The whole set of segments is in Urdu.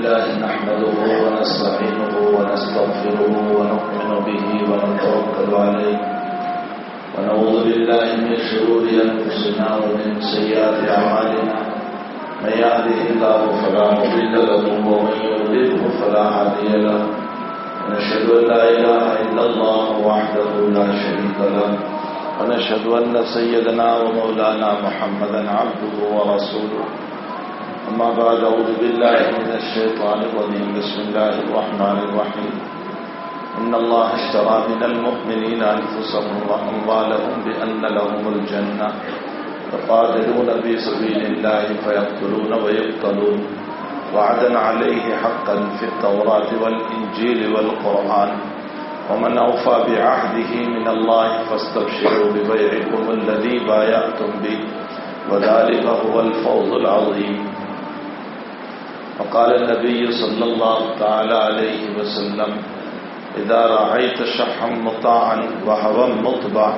لله نحمده ونستعينه ونستغفره ونؤمن به ونتوكل عليه. ونعوذ بالله من شرور أنفسنا ومن سيئات أعمالنا. من يهده الله فلا مضل له ومن يضلله فلا هادي له. ونشهد أن لا إله إلا الله وحده لا شريك له. ونشهد أن سيدنا ومولانا محمدا عبده ورسوله. أما بعد، أعوذ بالله من الشيطان الرجيم. بسم الله الرحمن الرحيم. إن الله اشترى من المؤمنين أنفسهم وأموالهم بأن لهم الجنة. فقاتلون في سبيل الله فيقتلون ويقتلون. وعدا عليه حقا في التوراة والإنجيل والقرآن. ومن أوفى بعهده من الله فاستبشروا ببيعكم الذي بايعتم به. وذلك هو الفوز العظيم. وقال النبي صلى الله تعالى عليه وسلم، إذا رأيت شحا مطاعا وهوا مطبع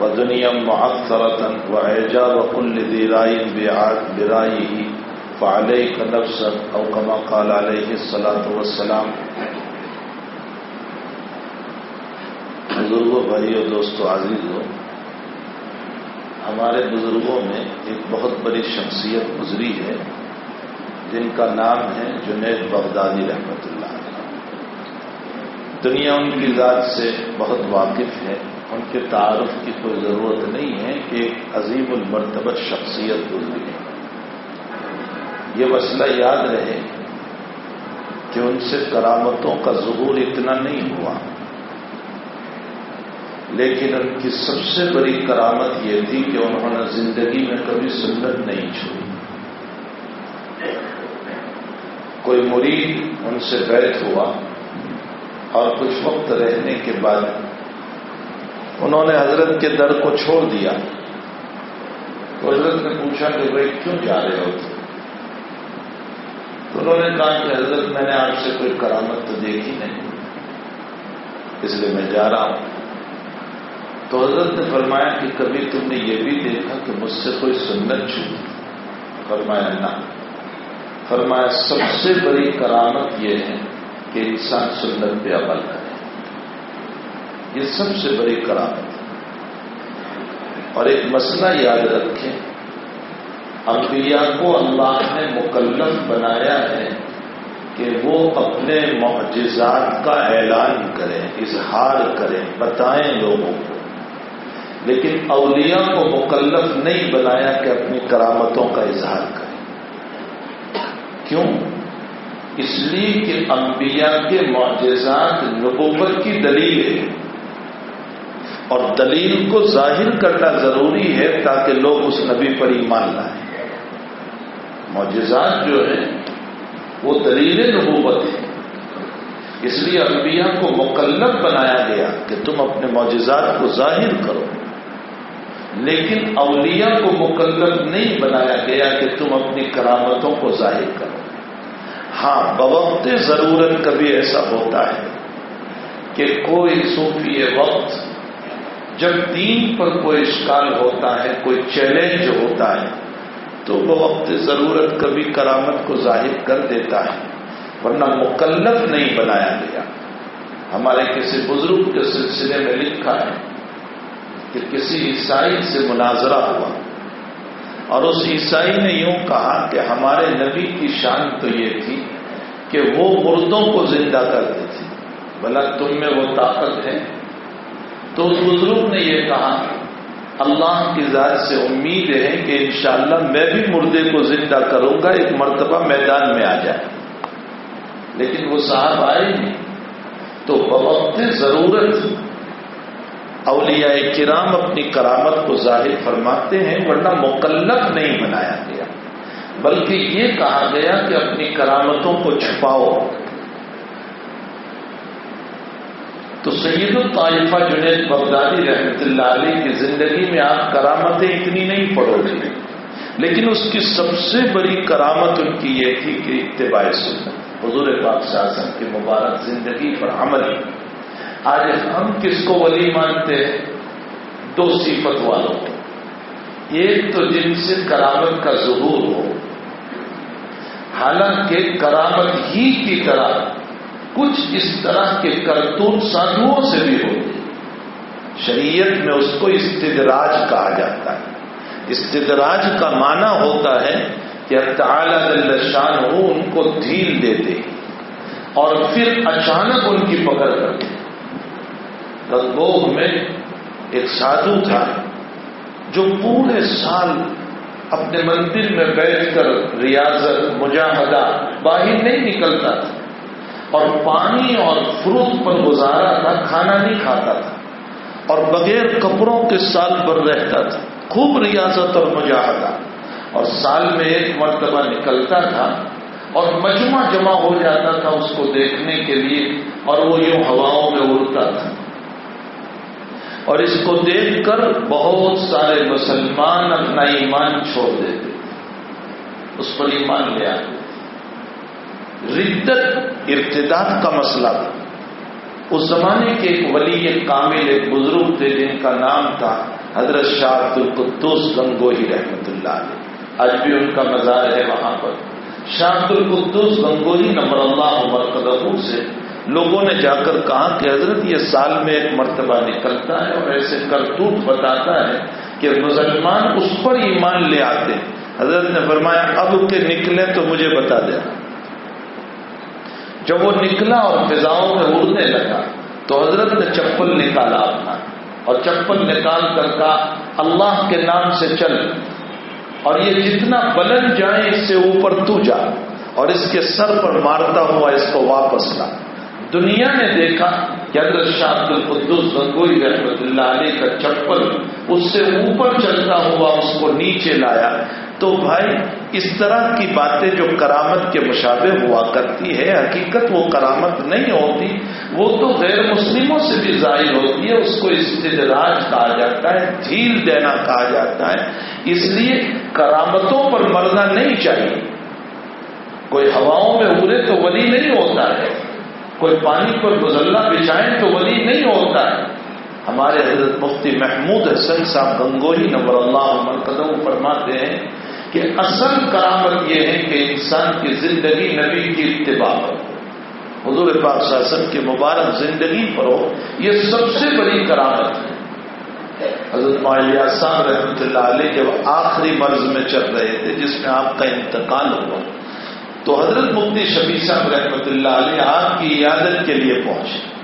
ودنيا معثرة وإعجاب كل ذي رأي برأيه، فعليك نفسك أو كما قال عليه الصلاة والسلام. بزرگوں بھائیوں دوستو، عزیزوں، ہمارے بزرگوں میں ایک بہت بڑی شخصیت گزری ہے۔ جن کا نام ہے جنید بغدادی رحمت اللہ دنیا ان کی ذات سے بہت واقف ہے۔ ان کے تعارف کی کوئی ضرورت نہیں ہے کہ ایک عظیم المرتبت شخصیت گزری ہے یہ مسئلہ یاد رہے کہ ان سے کرامتوں کا ظہور اتنا نہیں ہوا۔ لیکن ان کی سب سے بڑی کرامت یہ تھی کہ انہوں نے زندگی میں کبھی سنت نہیں چھوڑی۔ کوئی مرید ان سے بیت ہوا اور کچھ وقت رہنے کے بعد انہوں نے حضرت کے در کو چھوڑ دیا۔ تو حضرت نے پوچھا کہ بھائی کیوں جا رہے ہو؟ تو انہوں نے کہا کہ حضرت میں نے آپ سے کوئی کرامت تو دیکھی نہیں، اس لیے میں جا رہا ہوں۔ تو حضرت نے فرمایا کہ کبھی تم نے یہ بھی دیکھا کہ مجھ سے کوئی سنت چھو فرمایا نہ۔ فرمایا، سب سے بڑی کرامت یہ ہے کہ انسان سنت پہ عمل کرے۔ یہ سب سے بڑی کرامت ہے۔ اور ایک مسئلہ یاد رکھیں، انبیاء کو اللہ نے مکلف بنایا ہے کہ وہ اپنے معجزات کا اعلان کریں، اظہار کریں، بتائیں لوگوں کو۔ لیکن اولیاء کو مکلف نہیں بنایا کہ اپنی کرامتوں کا اظہار کریں۔ کیوں؟ اس لیے کہ انبیاء کے معجزات نبوت کی دلیل ہے۔ اور دلیل کو ظاہر کرنا ضروری ہے تاکہ لوگ اس نبی پر ایمان لائیں۔ معجزات جو ہیں، وہ دلیل نبوت ہے اس لیے انبیاء کو مکلف بنایا گیا کہ تم اپنے معجزات کو ظاہر کرو۔ لیکن اولیاء کو مکلف نہیں بنایا گیا کہ تم اپنی کرامتوں کو ظاہر کرو۔ ہاں بوقت ضرورت کبھی ایسا ہوتا ہے کہ کوئی صوفی وقت جب دین پر کوئی اشکال ہوتا ہے، کوئی چیلنج ہوتا ہے، تو وہ وقت ضرورت کبھی کرامت کو ظاہر کر دیتا ہے، ورنہ مکلف نہیں بنایا گیا۔ ہمارے کسی بزرگ کے سلسلے میں لکھا ہے کہ کسی عیسائی سے مناظرہ ہوا۔ اور اس عیسائی نے یوں کہا کہ ہمارے نبی کی شان تو یہ تھی کہ وہ مردوں کو زندہ کرتے تھے بلا تم میں وہ طاقت ہے۔ تو اس بزرگ نے یہ کہا، اللہ کی ذات سے امید ہے کہ انشاءاللہ میں بھی مردے کو زندہ کروں گا، ایک مرتبہ میدان میں آ جائے۔ لیکن وہ صاحب آئے نہیں۔ تو بوقت ضرورت۔ اولیاء کرام اپنی کرامت کو ظاہر فرماتے ہیں، ورنہ مکلف نہیں بنایا گیا۔ بلکہ یہ کہا گیا کہ اپنی کرامتوں کو چھپاؤ۔ تو سید الطائفہ جنید بغدادی رحمت اللہ علیہ کی زندگی میں آپ کرامتیں اتنی نہیں پڑھو گے، لیکن اس کی سب سے بڑی کرامت ان کی یہ تھی کہ اتباع سنت۔ حضور پاک شاسن کی مبارک زندگی پر عمل۔ آج ہم کس کو ولی مانتے ہیں؟ دو صفت والوں۔ ایک تو جن سے کرامت کا ظہور ہو حالانکہ کرامت ہی کی طرح کچھ اس طرح کے کرتون سادھوؤں سے بھی ہوتے شریعت میں اس کو استدراج کہا جاتا ہے۔ استدراج کا معنی ہوتا ہے کہ تعالی شان ہو ان کو دھیل دیتے اور پھر اچانک ان کی پکڑ کرتے گنگوہ میں ایک سادھو تھا جو پورے سال اپنے مندر میں بیٹھ کر ریاضت، مجاہدہ، باہر نہیں نکلتا تھا۔ اور پانی اور فروٹ پر گزارا تھا، کھانا نہیں کھاتا تھا۔ اور بغیر کپڑوں کے سال بھر رہتا تھا۔ خوب ریاضت اور مجاہدہ۔ اور سال میں ایک مرتبہ نکلتا تھا اور مجمع جمع ہو جاتا تھا اس کو دیکھنے کے لیے اور وہ یوں ہواؤں میں اڑتا تھا۔ اور اس کو دیکھ کر بہت سارے مسلمان اپنا ایمان چھوڑ دیتے اس پر ایمان لے آتے ردت ارتداد کا مسئلہ۔ تھا اس زمانے کے ایک ولی، ایک کامل، ایک بزرگ تھے، جن کا نام تھا حضرت شاہ القدس گنگوہی رحمت اللہ علیہ۔ آج بھی ان کا مزار ہے وہاں پر۔ شاہ القدس گنگوہی نمبر اللہ عمر سے لوگوں نے جا کر کہا کہ حضرت یہ سال میں ایک مرتبہ نکلتا ہے اور ایسے کرتوت بتاتا ہے کہ مسلمان اس پر ایمان لے آتے حضرت نے فرمایا، اب کے نکلے تو مجھے بتا دیا جب وہ نکلا اور فضاؤں میں اڑنے لگا، تو حضرت نے چپل نکالا اپنا۔ اور چپل نکال کر کہا، اللہ کے نام سے چل۔ اور یہ جتنا بلند جائے، اس سے اوپر تو جا۔ اور اس کے سر پر مارتا ہوا اس کو واپس لا۔ دنیا نے دیکھا کہ حضرت شاہ عبد القدس گنگوئی رحمت اللہ علیہ کا چپل اس سے اوپر چلتا ہوا اس کو نیچے لایا۔ تو بھائی، اس طرح کی باتیں جو کرامت کے مشابہ ہوا کرتی ہے، حقیقت وہ کرامت نہیں ہوتی، وہ تو غیر مسلموں سے بھی ظاہر ہوتی ہے، اس کو استدراج کہا جاتا ہے ڈھیل دینا کہا جاتا ہے۔ اس لیے کرامتوں پر مرنا نہیں چاہیے۔ کوئی ہواؤں میں اڑے تو ولی نہیں ہوتا ہے۔ کوئی پانی پر گزلہ بچھائیں تو ولی نہیں ہوتا ہے۔ ہمارے حضرت مفتی محمود حسن صاحب گنگوئی نمبر اللہ مرکزوں فرماتے ہیں کہ اصل کرامت یہ ہے کہ انسان کی زندگی نبی کی اتباع ہو۔ حضور پاک شاسن کی مبارک زندگی پر ہو۔ یہ سب سے بڑی کرامت ہے۔ حضرت معلیہ صاحب رحمۃ اللہ علیہ جب آخری مرض میں چل رہے تھے، جس میں آپ کا انتقال ہوا۔ تو حضرت مفتی شبی صاحب رحمۃ اللہ علیہ آپ کی عیادت کے لیے پہنچے۔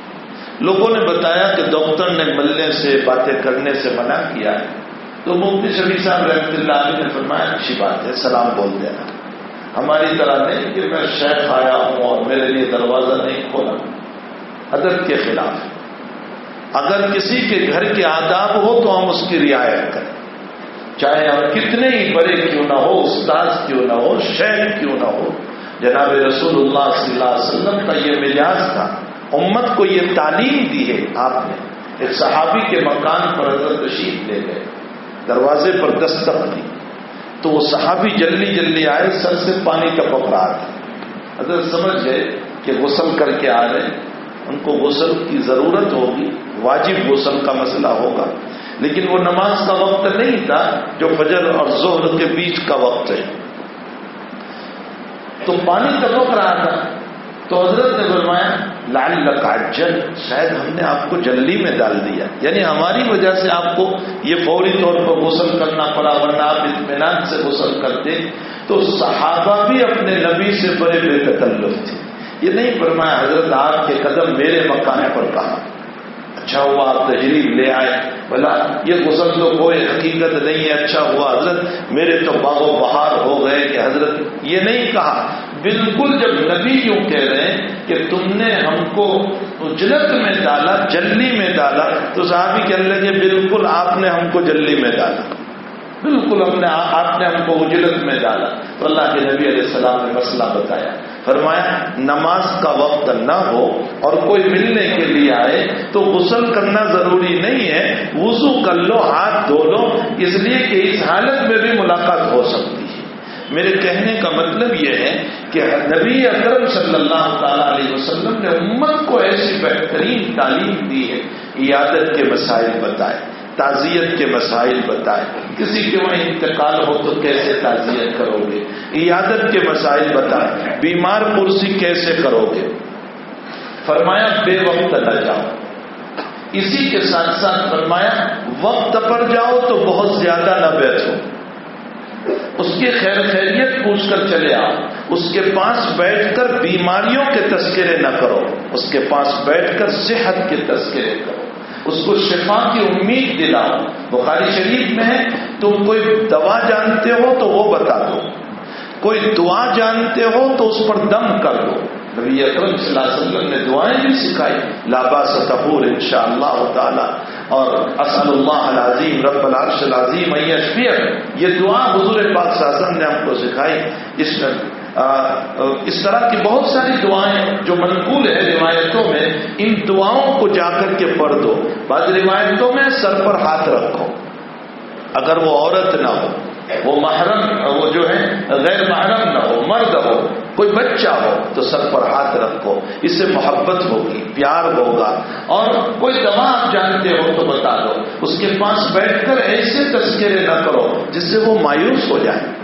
لوگوں نے بتایا کہ ڈاکٹر نے ملنے سے، باتیں کرنے سے منع کیا ہے۔ تو مفتی شبی صاحب رحمت اللہ علیہ نے فرمایا، اچھی بات ہے، سلام بول دینا۔ ہماری طرح نہیں کہ میں شیخ آیا ہوں اور میرے لیے دروازہ نہیں کھولا۔ ادب کے خلاف۔ اگر کسی کے گھر کے آداب ہو تو ہم اس کی رعایت کریں۔ چاہے ہم کتنے ہی بڑے کیوں نہ ہو استاد کیوں نہ ہو شیخ کیوں نہ ہو، جناب رسول اللہ صلی اللہ علیہ وسلم کا یہ مزاج تھا، امت کو یہ تعلیم دی ہے آپ نے، ایک صحابی کے مکان پر حضرت تشریف لے گئے، دروازے پر دستک دی تو وہ صحابی جلدی جلدی آئے، سر سے پانی کا رہا تھا حضرت سمجھ گئے کہ غسل کر کے آ رہے ان کو غسل کی ضرورت ہوگی، واجب غسل کا مسئلہ ہوگا۔ لیکن وہ نماز کا وقت نہیں تھا جو فجر اور زہر کے بیچ کا وقت ہے۔ تو پانی ٹپک رہا تھا۔ تو حضرت نے فرمایا لال لکاجل شاید ہم نے آپ کو جلدی میں ڈال دیا۔ یعنی ہماری وجہ سے آپ کو یہ فوری طور پر غسل کرنا پڑا، ورنہ آپ اطمینان سے غسل کرتے۔ تو صحابہ بھی اپنے نبی سے بڑے بے تکلف تھے۔ یہ نہیں فرمایا، حضرت آپ کے قدم میرے مکان پر کہا اچھا ہوا، آپ لے آئے۔ بلا یہ غسل تو کوئی حقیقت نہیں ہے اچھا ہوا۔ حضرت میرے تو باغ و بہار ہو گئے کہ حضرت یہ نہیں کہا۔ بالکل جب نبی یوں کہہ رہے ہیں کہ تم نے ہم کو اجلت میں ڈالا، جلی میں ڈالا، تو صحابی کہنے لگے، بالکل آپ نے ہم کو جلی میں ڈالا۔ بالکل ہم نے، آپ نے ہم کو اجلت میں ڈالا۔ تو اللہ کے نبی علیہ السلام نے مسئلہ بتایا۔ فرمایا، نماز کا وقت نہ ہو اور کوئی ملنے کے لیے آئے تو غسل کرنا ضروری نہیں ہے، وضو کر لو، ہاتھ دھو لو، اس لیے کہ اس حالت میں بھی ملاقات ہو سکتی ہے۔ میرے کہنے کا مطلب یہ ہے کہ نبی اکرم صلی اللہ تعالی علیہ وسلم نے امت کو ایسی بہترین تعلیم دی ہے، عیادت کے مسائل بتائے۔ تعزیت کے مسائل بتائے کسی کے وہاں انتقال ہو تو کیسے تعزیت کرو گے؟ عیادت کے مسائل بتائے بیمار کرسی کیسے کرو گے؟ فرمایا، بے وقت نہ جاؤ۔ اسی کے ساتھ ساتھ فرمایا، وقت پر جاؤ تو بہت زیادہ نہ بیٹھو۔ اس کی خیر خیریت پوچھ کر چلے آؤ۔ اس کے پاس بیٹھ کر بیماریوں کے تذکرے نہ کرو۔ اس کے پاس بیٹھ کر صحت کے تذکرے کرو۔ اس کو شفا کی امید دلاؤ۔ بخاری شریف میں ہے، تم کوئی دوا جانتے ہو تو وہ بتا دو۔ کوئی دعا جانتے ہو تو اس پر دم کر دو۔ نبی اکرم صلی اللہ علیہ وسلم نے دعائیں بھی سکھائی۔ لابا ستبور ان شاء اللہ تعالی۔ اور اسل اللہ العظیم، رب العرش العظیم یہ دعا حضور پاک شاہم نے ہم کو سکھائی۔ اس میں اس طرح کی بہت ساری دعائیں جو منقول ہے روایتوں میں، ان دعاؤں کو جا کر کے پڑھ دو۔ بعض روایتوں میں سر پر ہاتھ رکھو۔ اگر وہ عورت نہ ہو، وہ محرم، وہ جو ہے، غیر محرم نہ ہو، مرد ہو، کوئی بچہ ہو، تو سر پر ہاتھ رکھو۔ اس سے محبت ہوگی، پیار ہوگا۔ اور کوئی دوا آپ جانتے ہو تو بتا دو۔ اس کے پاس بیٹھ کر ایسے تذکرے نہ کرو جس سے وہ مایوس ہو جائے۔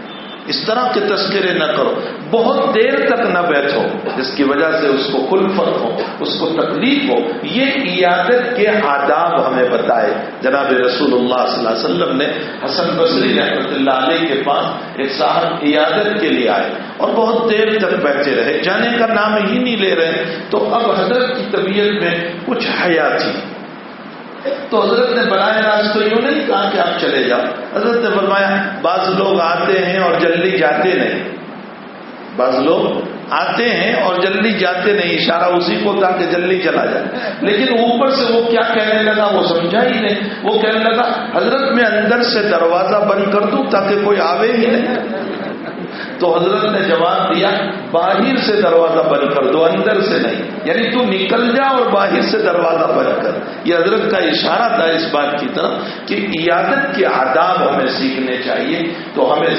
اس طرح کے تذکرے نہ کرو۔ بہت دیر تک نہ بیٹھو، جس کی وجہ سے اس کو کلفت ہو، اس کو تکلیف ہو، یہ عیادت کے آداب ہمیں بتائے۔ جناب رسول اللہ صلی اللہ علیہ وسلم نے حسن بصری رحمۃ اللہ علیہ کے پاس ایک صاحب عیادت کے لیے آئے اور بہت دیر تک بیٹھے رہے۔ جانے کا نام ہی نہیں لے رہے۔ تو اب حضرت کی طبیعت میں کچھ حیا تھی۔ تو حضرت نے براہ راست تو یوں نہیں کہا کہ آپ چلے جاؤ۔ حضرت نے فرمایا بعض لوگ آتے ہیں اور جلدی جاتے نہیں۔ بعض لوگ آتے ہیں اور جلدی جاتے نہیں، اشارہ اسی کو تھا کہ جلدی چلا جائے۔ لیکن اوپر سے وہ کیا کہنے لگا وہ سمجھا ہی نہیں۔ وہ کہنے لگا، حضرت میں اندر سے دروازہ بند کر دوں تاکہ کوئی آوے ہی نہیں۔ تو حضرت نے جواب دیا، باہر سے دروازہ بند کر دو، اندر سے نہیں۔ یعنی تو نکل جا اور باہر سے دروازہ بند کر۔ یہ حضرت کا اشارہ تھا اس بات کی طرف کہ عیادت کے آداب ہمیں سیکھنے چاہیے۔ تو ہمیں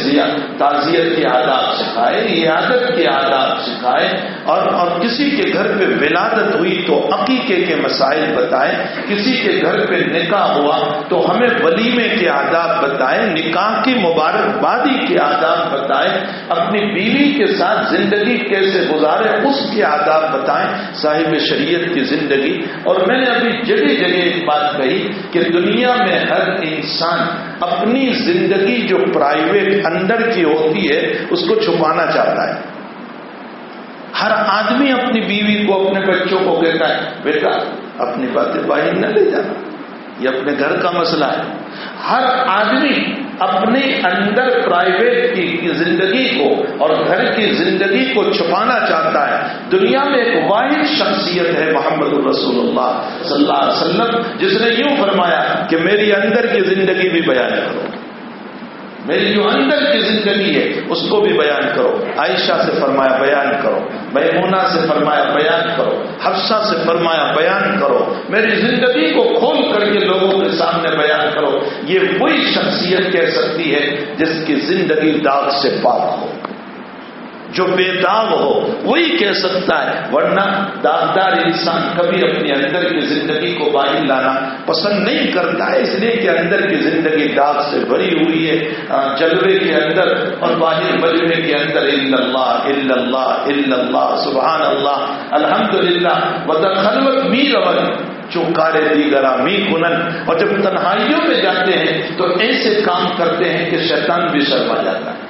تعزیت کے آداب سکھائے، عیادت کے آداب سکھائے۔ اور اور کسی کے گھر پہ ولادت ہوئی تو عقیقے کے مسائل بتائیں کسی کے گھر پہ نکاح ہوا تو ہمیں ولیمے کے آداب بتائیں نکاح کی مبارکبادی کے آداب بتائیں اپنی بیوی کے ساتھ زندگی کیسے گزارے، اس کے آداب بتائیں صاحب شریعت کی زندگی۔ اور میں نے ابھی جگہ جگہ ایک بات کہی کہ دنیا میں ہر انسان اپنی زندگی جو پرائیویٹ اندر کی ہوتی ہے، اس کو چھپانا چاہتا ہے۔ ہر آدمی اپنی بیوی کو، اپنے بچوں کو کہتا ہے، بیٹا، اپنی باتیں باہر نہ لے جانا یہ اپنے گھر کا مسئلہ ہے۔ ہر آدمی اپنے اندر پرائیویٹ کی زندگی کو اور گھر کی زندگی کو چھپانا چاہتا ہے۔ دنیا میں ایک واحد شخصیت ہے محمد الرسول اللہ صلی اللہ علیہ وسلم، جس نے یوں فرمایا کہ میری اندر کی زندگی بھی بیان کرو۔ میری جو اندر کی زندگی ہے، اس کو بھی بیان کرو۔ عائشہ سے فرمایا، بیان کرو۔ میمونا سے فرمایا، بیان کرو۔ حفصہ سے فرمایا، بیان کرو۔ میری زندگی کو کھول کر کے لوگوں کے سامنے بیان کرو۔ یہ وہی شخصیت کہہ سکتی ہے جس کی زندگی داغ سے پاک ہو۔ جو بے داغ ہو، وہی کہہ سکتا ہے، ورنہ داغدار انسان کبھی اپنی اندر کی زندگی کو باہر لانا پسند نہیں کرتا ہے، اس لیے کہ اندر کی زندگی داغ سے بھری ہوئی ہے جلوے کے اندر اور باہر مجمے کے اندر، اللہ اللہ اللہ، سبحان اللہ الحمد للہ خلوت می رون چوکارے دیگرا می کنن اور جب تنہائیوں میں جاتے ہیں، تو ایسے کام کرتے ہیں کہ شیطان بھی شرما جاتا ہے۔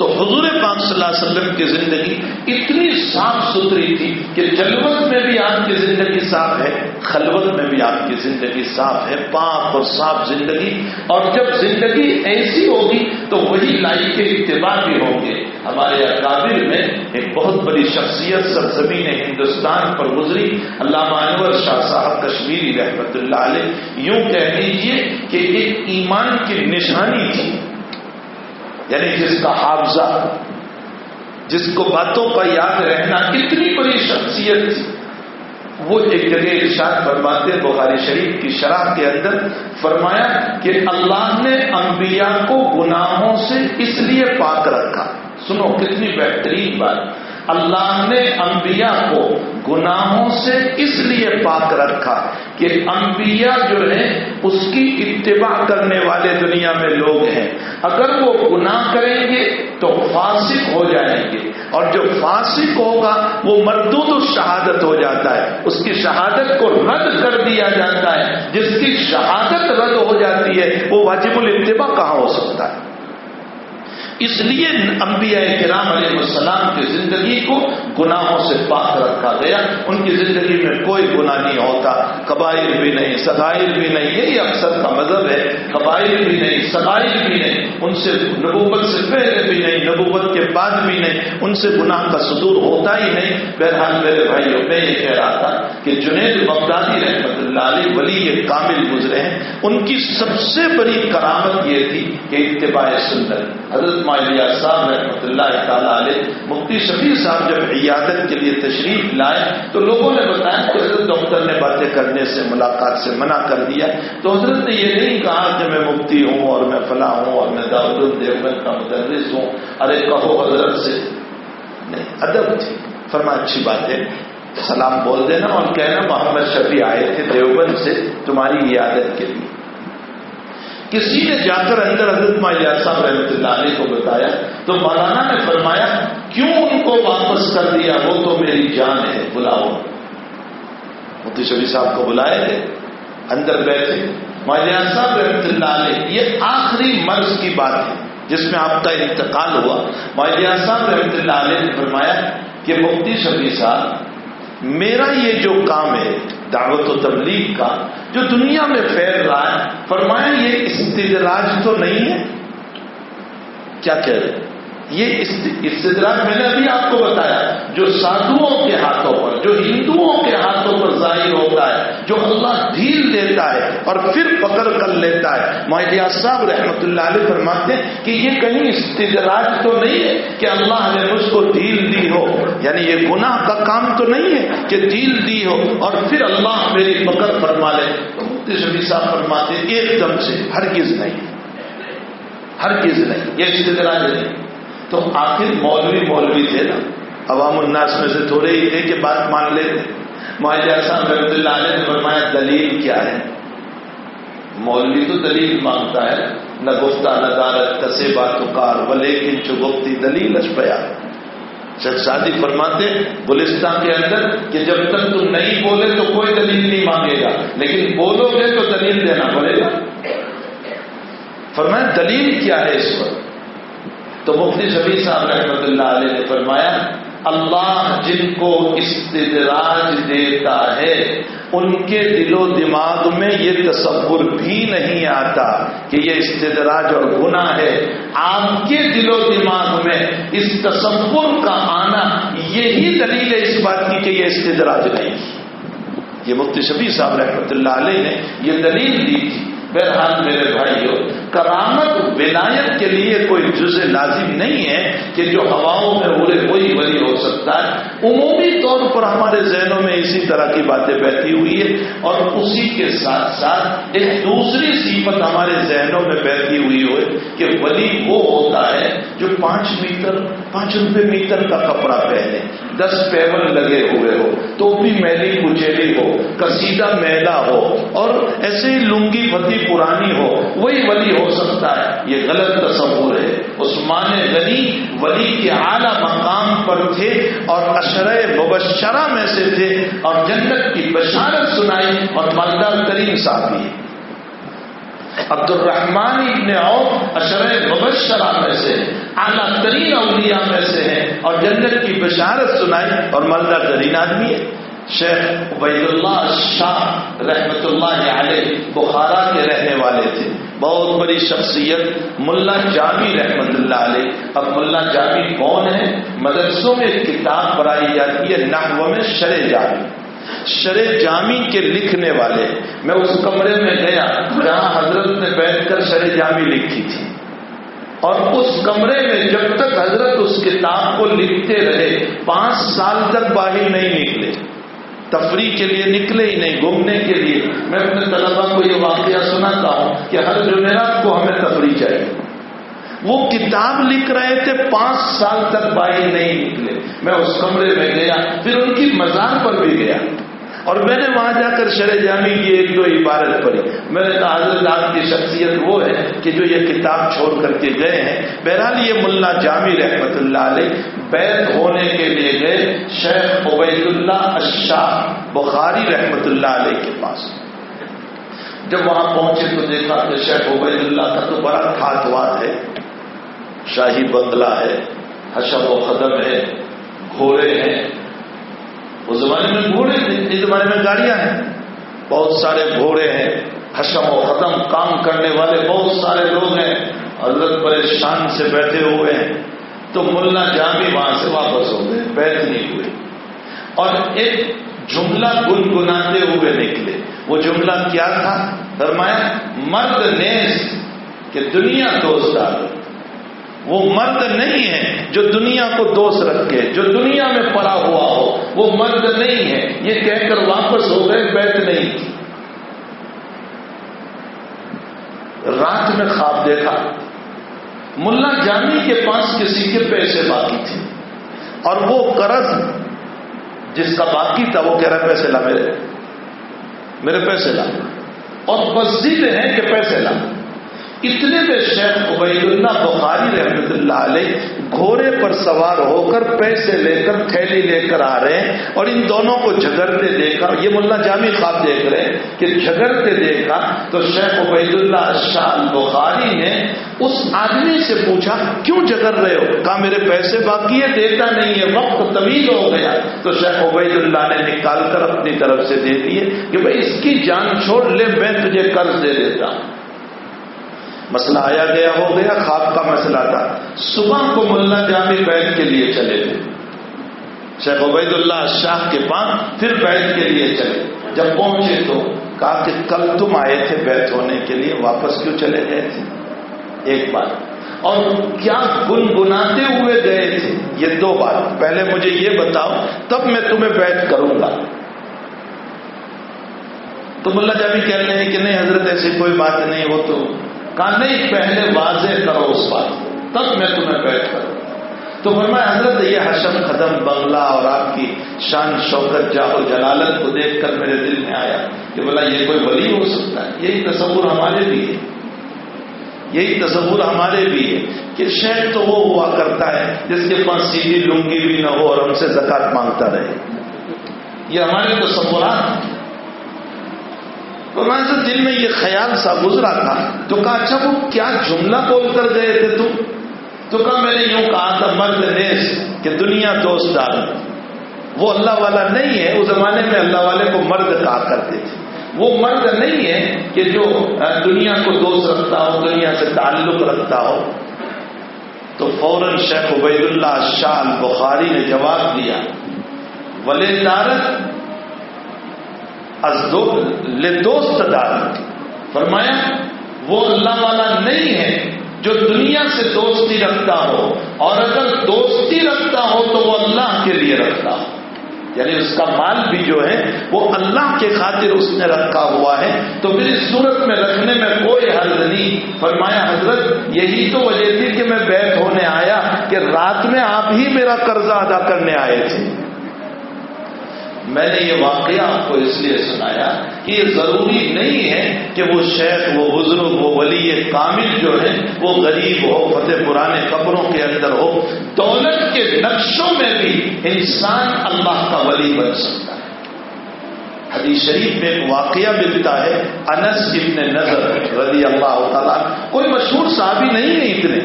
تو حضور پاک صلی اللہ علیہ وسلم کی زندگی اتنی صاف ستھری تھی کہ جلوت میں بھی آپ کی زندگی صاف ہے، خلوت میں بھی آپ کی زندگی صاف ہے، پاک اور صاف زندگی۔ اور جب زندگی ایسی ہوگی تو وہی لائی کے اتباع بھی ہوں گے۔ ہمارے اکابر میں ایک بہت بڑی شخصیت سرزمین ہندوستان پر گزری اللہ انور شاہ صاحب کشمیری رحمت اللہ علیہ۔ یوں کہہ دیجیے کہ ایک ایمان کی نشانی تھی۔ یعنی جس کا حافظہ، جس کو باتوں کا یاد رہنا اتنی بڑی شخصیت تھی۔ وہ ایک جگہ ارشاد فرماتے بخاری شریف کی شرح کے اندر فرمایا کہ اللہ نے انبیاء کو گناہوں سے اس لیے پاک رکھا۔ سنو کتنی بہترین بات۔ اللہ نے انبیاء کو گناہوں سے اس لیے پاک رکھا کہ انبیاء جو ہیں، اس کی اتباع کرنے والے دنیا میں لوگ ہیں۔ اگر وہ گناہ کریں گے تو فاسق ہو جائیں گے۔ اور جو فاسق ہوگا، وہ مردود شہادت ہو جاتا ہے۔ اس کی شہادت کو رد کر دیا جاتا ہے۔ جس کی شہادت رد ہو جاتی ہے، وہ واجب الاتباع کہاں ہو سکتا ہے؟ اس لیے انبیاء کرام علیہ السلام کی زندگی کو گناہوں سے پاک رکھا گیا۔ ان کی زندگی میں کوئی گناہ نہیں ہوتا۔ قبائل بھی نہیں سگائل بھی نہیں، یہی اکثر کا مذہب ہے۔ قبائل بھی نہیں سگائل بھی نہیں۔ ان سے نبوت سے پہلے بھی نہیں، نبوت کے بعد بھی نہیں۔ ان سے گناہ کا صدور ہوتا ہی نہیں۔ بہرحال میرے بھائیوں، میں یہ کہہ رہا تھا کہ جنید بغدادی رحمت اللہ علی ولی یہ کامل گزرے ہیں۔ ان کی سب سے بڑی کرامت یہ تھی کہ اتباع سنت۔ حضرت صاحب رحمۃ اللہ تعالیٰ علیہ، مفتی شفیع صاحب جب عیادت کے لیے تشریف لائے، تو لوگوں نے بتایا کہ حضرت ڈاکٹر نے باتیں کرنے سے، ملاقات سے منع کر دیا۔ تو حضرت نے یہ نہیں کہا کہ میں مفتی ہوں اور میں فلاں ہوں اور میں داود الدیوبند کا مدرس ہوں۔ ارے کہو حضرت سے۔ نہیں، ادب تھی۔ فرما اچھی بات ہے۔ سلام بول دینا اور کہنا، محمد شفیع آئے تھے دیوبند سے تمہاری عیادت کے لیے۔ کسی نے جا کر اندر حضرت مالیہ صاحب رحمۃ اللہ علیہ کو بتایا تو مولانا نے فرمایا، کیوں ان کو واپس کر دیا؟ وہ تو میری جان ہے، بلاؤ۔ مفتی شبی صاحب کو بلائے تھے، اندر بیٹھے۔ مالیہ صاحب رحمۃ اللہ علیہ، یہ آخری مرض کی بات ہے جس میں آپ کا انتقال ہوا۔ مالیہ صاحب رحمۃ اللہ علیہ نے فرمایا کہ مفتی شبی صاحب، میرا یہ جو کام ہے دعوت و تبلیغ کا جو دنیا میں پھیل رہا ہے فرمایا یہ استدراج تو نہیں ہے؟ کیا کہہ رہے یہ استدراج میں نے ابھی آپ کو بتایا، جو سادھوؤں کے ہاتھوں پر، جو ہندوؤں کے ہاتھوں پر ظاہر ہو جو اللہ ڈھیل دیتا ہے اور پھر پکڑ کر لیتا ہے۔ معاہدہ صاحب رحمت اللہ علیہ فرماتے ہیں کہ یہ کہیں استدراج تو نہیں ہے کہ اللہ نے مجھ کو ڈھیل دی ہو۔ یعنی یہ گناہ کا کام تو نہیں ہے کہ ڈھیل دی ہو اور پھر اللہ میری پکڑ فرما لے۔ تو صاحب فرماتے ایک دم سے، ہرگز نہیں۔ ہرگز نہیں، یہ استدراج نہیں۔ تو آخر مولوی مولوی تھے نا۔ عوام الناس میں سے تھوڑے ہی تھے کہ بات مان لیتے۔ معاہدہ صاحب رحمۃ اللہ علیہ نے فرمایا، دلیل کیا ہے؟ مولوی تو دلیل مانگتا ہے نہ گفتہ نہ دارت کسے بات کار بلے کن چگفتی دلیل اشپیا شخص شادی فرماتے گلستان کے اندر کہ جب تک تم نہیں بولے تو کوئی دلیل نہیں مانگے گا، لیکن بولو گے تو دلیل دینا پڑے گا۔ فرمایا، دلیل کیا ہے اس وقت تو مفتی شبی صاحب رحمۃ اللہ علیہ نے فرمایا اللہ جن کو استدراج دیتا ہے، ان کے دل و دماغ میں یہ تصور بھی نہیں آتا کہ یہ استدراج اور گناہ ہے۔ آپ کے دل و دماغ میں اس تصور کا آنا یہی دلیل ہے اس بات کی کہ یہ استدراج نہیں۔ یہ مفتی شبی صاحب رحمۃ اللہ علیہ نے یہ دلیل دی تھی۔ بہرحال میرے بھائیوں کرامت ولایت کے لیے کوئی جز لازم نہیں ہے کہ جو ہواؤں میں اڑے وہی ولی ہو سکتا ہے۔ عمومی طور پر ہمارے ذہنوں میں اسی طرح کی باتیں بیٹھی ہوئی ہے اور اسی کے ساتھ ساتھ ایک دوسری صفت ہمارے ذہنوں میں بیٹھی ہوئی ہو کہ ولی وہ ہوتا ہے جو پانچ میٹر، پانچ روپے میٹر کا کپڑا پہنے، دس پیون لگے ہوئے ہو تو بھی میلی کچیلی ہو کسیدہ میلا ہو، اور ایسے ہی لنگی پتی پرانی ہو، وہی ولی ہو سکتا ہے۔ یہ غلط تصور ہے۔ عثمان غنی ولی کے اعلی مقام پر تھے اور اشرے مبشرہ میں سے تھے اور جنت کی بشارت سنائی اور مالدار کریم صاحب عبد الرحمان ابن عوف اشر مبشرہ میں سے، اعلیٰ ترین اولیاء میں سے ہیں اور جنت کی بشارت سنائی اور مردہ ترین آدمی ہے۔ شیخ عبید اللہ شاہ رحمت اللہ علیہ، بخارا کے رہنے والے تھے۔ بہت بڑی شخصیت ملا جامی رحمت اللہ علیہ۔ اب ملا جامی کون ہے؟ مدرسوں میں ایک کتاب پڑھائی جاتی ہے نحو میں شر جامی شر جامی کے لکھنے والے۔ میں اس کمرے میں گیا، جہاں حضرت نے بیٹھ کر شر جامی لکھی تھی۔ اور اس کمرے میں جب تک حضرت اس کتاب کو لکھتے رہے، پانچ سال تک باہر نہیں نکلے۔ تفریح کے لیے نکلے ہی نہیں، گھومنے کے لیے۔ میں اپنے طلبا کو یہ واقعہ سناتا ہوں کہ ہر جمعرات کو ہمیں تفریح چاہیے۔ وہ کتاب لکھ رہے تھے، پانچ سال تک باہر نہیں نکلے۔ میں اس کمرے میں گیا، پھر ان کی مزار پر بھی گیا۔ اور میں نے وہاں جا کر شرح جامی کی ایک دو عبارت پڑھی۔ میں نے کہا، حضرت آپ کی شخصیت وہ ہے کہ جو یہ کتاب چھوڑ کر کے گئے ہیں۔ بہرحال یہ ملا جامی رحمت اللہ علیہ بیت ہونے کے لیے گئے شیخ عبید اللہ اشاہ بخاری رحمت اللہ علیہ کے پاس۔ جب وہاں پہنچے تو دیکھا کہ شیخ عبید اللہ کا تو بڑا کھاتواد ہے۔ شاہی بنگلہ ہے حشب و قدم ہے، گھوڑے ہیں۔ اس زمانے میں گھوڑے اس زمانے میں گاڑیاں ہیں۔ بہت سارے گھوڑے ہیں حشم و ختم کام کرنے والے بہت سارے لوگ ہیں۔ حضرت پریشان سے بیٹھے ہوئے ہیں۔ تو ملا جہاں بھی وہاں سے واپس ہو گئے، بیٹھ نہیں ہوئے۔ اور ایک جملہ گنگناتے ہوئے نکلے۔ وہ جملہ کیا تھا؟ فرمایا، مرد نیز کہ دنیا دوست آ وہ مرد نہیں ہے جو دنیا کو دوست رکھے، جو دنیا میں پڑا ہوا ہو۔ وہ مرد نہیں ہے۔ یہ کہہ کر واپس ہو گئے، بیٹھ نہیں۔ تھی رات میں خواب دیکھا۔ ملا جانی کے پاس کسی کے پیسے باقی تھے۔ اور وہ قرض جس کا باقی تھا وہ کہہ رہا پیسے لا میرے۔ میرے پیسے لا۔ اور مسجد ہے کہ پیسے لا۔ اتنے میں شیخ عبید اللہ بخاری رحمت اللہ علیہ گھوڑے پر سوار ہو کر پیسے لے کر تھیلی لے کر آ رہے ہیں اور ان دونوں کو جھگڑتے دیکھا۔ یہ ملا جامع خواب دیکھ رہے ہیں کہ جھگڑتے دیکھا تو شیخ عبید اللہ شاہ بخاری نے اس آدمی سے پوچھا، کیوں جھگڑ رہے ہو؟ کہا، میرے پیسے باقی ہے دیتا نہیں ہے، وقت طویل ہو گیا۔ تو شیخ عبید اللہ نے نکال کر اپنی طرف سے دے دیے کہ بھائی، اس کی جان چھوڑ لے، میں تجھے قرض دے دیتا ہوں۔ مسئلہ آیا گیا، ہو گیا، خواب کا مسئلہ تھا۔ صبح کو ملا جامع بیت کے لیے چلے۔ تھے شیخ عبید اللہ شاہ کے پاس پھر بیت کے لیے چلے۔ جب پہنچے تو کہا کہ کل تم آئے تھے بیت ہونے کے لیے، واپس کیوں چلے گئے تھے؟ ایک بات۔ اور کیا گنگناتے ہوئے گئے تھے؟ یہ دو بات۔ پہلے مجھے یہ بتاؤ، تب میں تمہیں بیت کروں گا۔ تو ملا جابی کہہ رہے ہیں کہ نہیں، حضرت ایسی کوئی بات نہیں، وہ تو کہا نہیں، پہلے واضح کرو اس بات تب میں تمہیں بیٹھ کروں تو فرمایا، حضرت، یہ حشم ختم بنگلہ اور آپ کی شان شوکت جاہو جلالت کو دیکھ کر میرے دل میں آیا کہ بولا یہ کوئی ولی ہو سکتا ہے۔ یہی تصور ہمارے بھی ہے۔ یہی تصور ہمارے بھی ہے کہ شہر تو وہ ہوا کرتا ہے جس کے پاس سیدھی لنگی بھی نہ ہو اور ہم سے زکات مانگتا رہے۔ یہ ہمارے تصورات تو میں سے دل میں یہ خیال سا گزرا تھا۔ تو کہا اچھا وہ کیا جملہ بول کر گئے تھے تم تو کہا، میں نے یوں کہا تھا، مرد نیس کہ دنیا دوست دار وہ اللہ والا نہیں ہے، اس زمانے میں اللہ والے کو مرد کہا کرتے تھے۔ وہ مرد نہیں ہے کہ جو دنیا کو دوست رکھتا ہو، دنیا سے تعلق رکھتا ہو۔ تو فوراً شیخ عبید اللہ شاہ بخاری نے جواب دیا ولے دارت دوست دار فرمایا، وہ اللہ والا نہیں ہے جو دنیا سے دوستی رکھتا ہو، اور اگر دوستی رکھتا ہو تو وہ اللہ کے لیے رکھتا ہو۔ یعنی اس کا مال بھی جو ہے، وہ اللہ کے خاطر اس نے رکھا ہوا ہے۔ تو پھر اس صورت میں رکھنے میں کوئی حل نہیں۔ فرمایا، حضرت، یہی تو وجہ تھی کہ میں بیٹھ ہونے آیا کہ رات میں آپ ہی میرا قرضہ ادا کرنے آئے تھے۔ میں نے یہ واقعہ آپ کو اس لیے سنایا کہ یہ ضروری نہیں ہے کہ وہ شیخ، وہ بزرگ، وہ ولی کامل جو ہے وہ غریب ہو، فتح پرانے قبروں کے اندر ہو، دولت کے نقشوں میں بھی انسان اللہ کا ولی بن سکتا ہے۔ حدیث شریف میں ایک واقعہ ملتا ہے، انس ابن نظر رضی اللہ تعالیٰ، کوئی مشہور صحابی نہیں ہے اتنے۔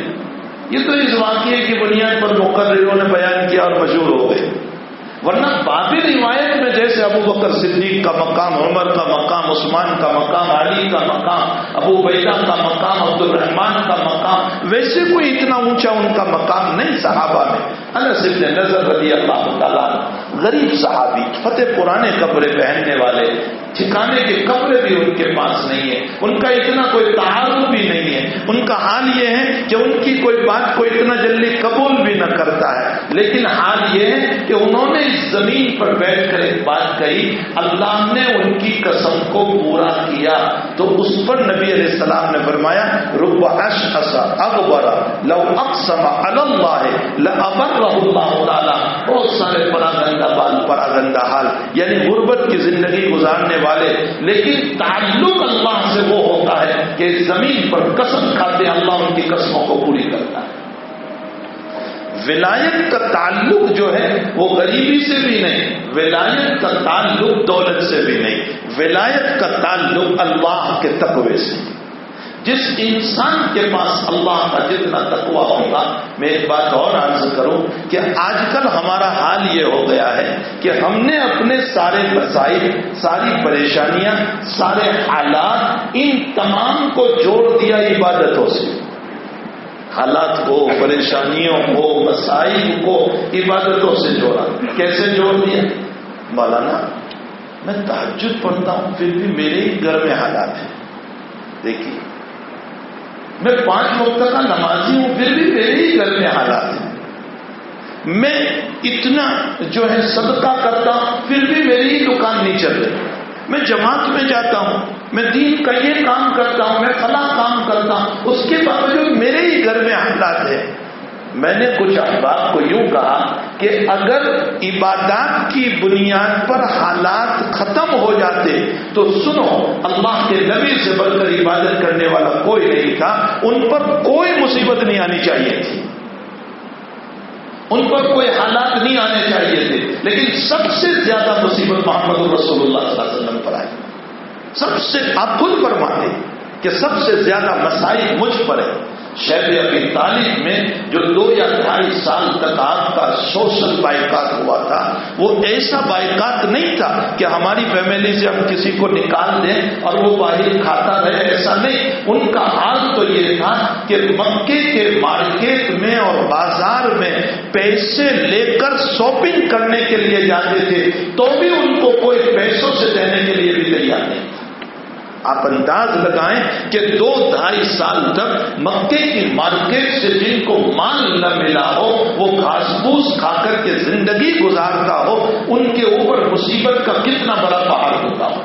یہ تو اس واقعے کی بنیاد پر مقرروں نے بیان کیا اور مشہور ہو گئے۔ ورنہ بابی روایت میں جیسے ابو بکر صدیق کا مقام، عمر کا مقام، عثمان کا مقام، علی کا مقام، ابو بیدا کا مقام عبد الرحمان کا مقام، ویسے کوئی اتنا اونچا ان کا مقام نہیں صحابہ میں۔ انس ابن نظر رضی اللہ تعالیٰ غریب صحابی، فتح پرانے کپڑے پہننے والے، ٹھکانے کے کپڑے بھی ان کے پاس نہیں ہے ان کا اتنا کوئی تعارف بھی نہیں ہے۔ ان کا حال یہ ہے کہ ان کی کوئی بات کو اتنا جلدی قبول بھی نہ کرتا ہے۔ لیکن حال یہ ہے کہ انہوں نے اس زمین پر بیٹھ کر ایک بات کہی، اللہ نے ان کی قسم کو پورا کیا۔ تو اس پر نبی علیہ السلام نے فرمایا، رب اش اکبر لو اقسم اللہ لابر اللہ تعالیٰ، بہت سارے پراگندہ بال پراگندہ حال یعنی غربت کی زندگی گزارنے والے، لیکن تعلق اللہ سے وہ ہوتا ہے کہ زمین پر قسم کھاتے اللہ ان کی قسموں کو پوری کرتا ہے۔ ولایت کا تعلق جو ہے، وہ غریبی سے بھی نہیں، ولایت کا تعلق دولت سے بھی نہیں۔ ولایت کا تعلق اللہ کے تقوی سے۔ جس انسان کے پاس اللہ کا جتنا تقوی ہوگا، میں ایک بات اور عرض کروں کہ آج کل ہمارا حال یہ ہو گیا ہے کہ ہم نے اپنے سارے مسائل، ساری پریشانیاں، سارے حالات، ان تمام کو جوڑ دیا عبادتوں سے۔ حالات کو، پریشانیوں کو، مسائل کو عبادتوں سے جوڑا۔ کیسے جوڑ دیا؟ مولانا، میں تعجد پڑھتا ہوں، پھر بھی میرے ہی گھر میں حالات ہیں۔ دیکھیے میں پانچ وقت کا نمازی ہوں، پھر بھی میرے ہی گھر میں حالات ہیں۔ میں اتنا جو ہے صدقہ کرتا ہوں، پھر بھی میری ہی دکان نہیں چل رہی۔ میں جماعت میں جاتا ہوں، میں دین کا یہ کام کرتا ہوں، میں فلاں کام کرتا ہوں، اس کے باوجود میرے ہی گھر میں حالات ہیں۔ میں نے کچھ احباب کو یوں کہا کہ اگر عبادات کی بنیاد پر حالات ختم ہو جاتے تو سنو، اللہ کے نبی سے بڑھ کر عبادت کرنے والا کوئی نہیں تھا، ان پر کوئی مصیبت نہیں آنی چاہیے تھی۔ ان پر کوئی حالات نہیں آنے چاہیے تھے۔ لیکن سب سے زیادہ مصیبت محمد رسول اللہ صلی اللہ علیہ وسلم پر آئی۔ سب سے آپ خود فرماتے کہ سب سے زیادہ مسائل مجھ پر ہے شہر ابھی تعلیم میں جو دو یا ڈھائی سال تک آپ کا سوشل بائیکاٹ ہوا تھا، وہ ایسا بائیکاٹ نہیں تھا کہ ہماری فیملی سے ہم کسی کو نکال دیں اور وہ باہر کھاتا رہے، ایسا نہیں۔ ان کا حال تو یہ تھا کہ مکے کے مارکیٹ میں اور بازار میں پیسے لے کر شاپنگ کرنے کے لیے جاتے تھے، تو بھی ان کو کوئی پیسوں سے دینے کے لیے بھی تیار نہیں۔ آپ انداز لگائیں کہ دو ڈھائی سال تک مکے کی مارکیٹ سے جن کو مال نہ ملا ہو، وہ گھاس پھوس کھا کر کے زندگی گزارتا ہو، ان کے اوپر مصیبت کا کتنا بڑا پہاڑ ہوتا ہو۔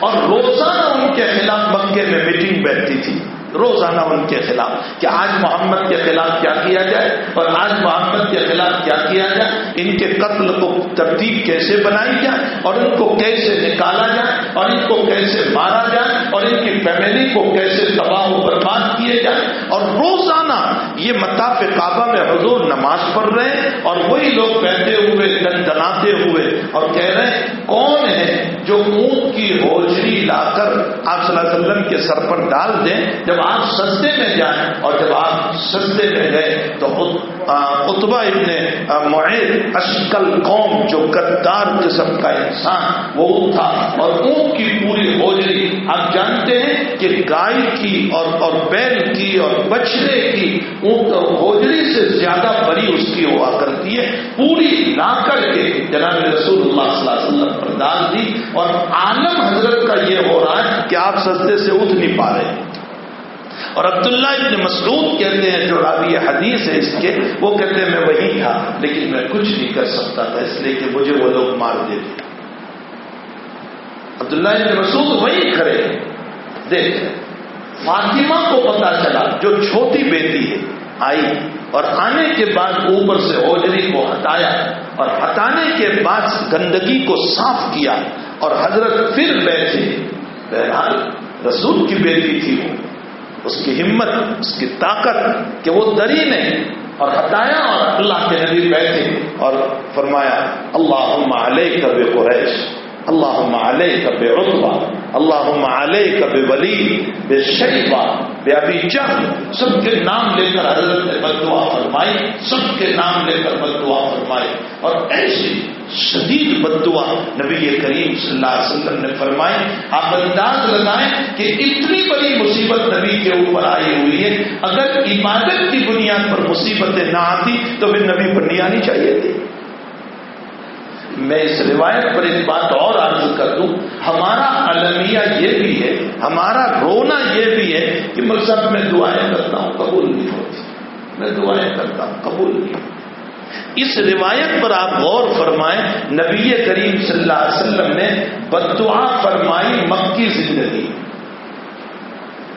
اور روزانہ ان کے خلاف مکے میں میٹنگ بیٹھتی تھی۔ روزانہ ان کے خلاف کہ آج محمد کے خلاف کیا کیا جائے اور آج محمد کے خلاف کیا کیا جائے؟ ان کے قتل کو ترتیب کیسے بنائی جائے اور ان کو کیسے نکالا جائے اور ان کو کیسے مارا جائے اور ان کی فیملی کو کیسے تباہ و برباد کیے جائے؟ اور روزانہ یہ متاف کعبہ میں حضور نماز پڑھ رہے ہیں اور وہی لوگ بیٹھے ہوئے دن دناتے ہوئے اور کہہ رہے ہیں، کون ہے جو اونٹ کی ہوجری لا کر آپ صلی اللہ علیہ وسلم کے سر پر ڈال دیں؟ جب آپ سستے میں جائیں اور جب آپ سستے میں گئے تو اتبا ابن معید اشکل قوم جو گدار قسم کا انسان، وہ تھا اور اونٹ کی پوری ہوجری آپ جانتے ہیں کہ گائے کی اور اور بیل کی اور بچڑے کی اونٹ ہوجری سے زیادہ بڑی اس کی ہوا کرتی ہے، پوری لا کر کے جناب رسول ڈال دی اور عالم حضرت کا یہ ہو رہا ہے کہ آپ سستے سے اٹھ نہیں پا رہے۔ اور عبداللہ ابن مسعود کہتے ہیں، جو راوی حدیث ہے اس کے، وہ کہتے ہیں، میں وہی تھا، لیکن میں کچھ نہیں کر سکتا تھا، اس لیے کہ مجھے وہ لوگ مار دیتے۔ عبداللہ ابن مسعود وہی کھڑے دیکھ، فاطمہ کو پتا چلا، جو چھوٹی بیٹی ہے آئی اور آنے کے بعد اوپر سے اوجری کو ہٹایا اور ہٹانے کے بعد گندگی کو صاف کیا اور حضرت پھر بیٹھے۔ بہرحال رسول کی بیٹی تھی وہ۔ اس کی ہمت، اس کی طاقت کہ وہ دری نہیں اور ہٹایا اور اللہ کے نبی بیٹھے اور فرمایا اللہ علیہ کب قریش اللہ علیہ کب رتبا اللہ علیہ کب ولی بے شیبا بے ابھی چند سب کے نام لے کر حضرت نے بد دعا فرمائی سب کے نام لے کر بد دعا فرمائی۔ اور ایسی شدید بد دعا نبی کریم صلی اللہ علیہ وسلم نے فرمائی۔ آپ انداز لگائیں کہ اتنی بڑی مصیبت نبی کے اوپر آئی ہوئی ہے۔ اگر عبادت کی بنیاد پر مصیبتیں نہ آتی تو پھر نبی پر نہیں آنی چاہیے تھی۔ میں اس روایت پر ایک بات اور عرض کر دوں۔ ہمارا المیہ یہ بھی ہے، ہمارا رونا یہ بھی ہے کہ مقصد میں دعائیں کرتا ہوں، قبول نہیں ہوتی۔ میں دعائیں کرتا ہوں، قبول نہیں ہوتی۔ اس روایت پر آپ غور فرمائیں، نبی کریم صلی اللہ علیہ وسلم نے بدعا فرمائی مکی زندگی۔